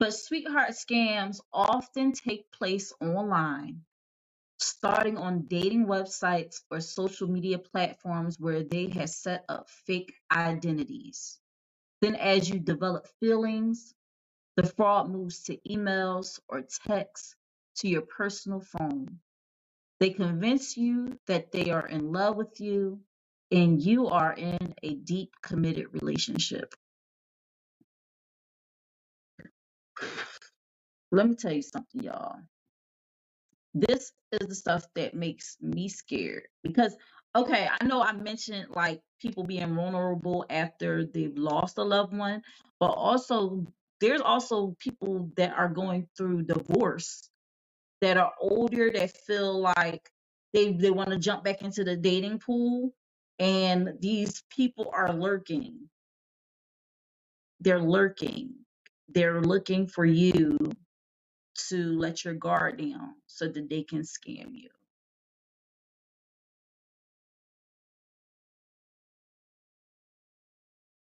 But sweetheart scams often take place online, starting on dating websites or social media platforms where they have set up fake identities. Then, as you develop feelings, the fraud moves to emails or texts to your personal phone. They convince you that they are in love with you and you are in a deep, committed relationship. Let me tell you something, y'all. This is the stuff that makes me scared because, okay, I know I mentioned like people being vulnerable after they've lost a loved one, but also there's also people that are going through divorce that are older that feel like they they want to jump back into the dating pool and these people are lurking they're lurking they're looking for you to let your guard down so that they can scam you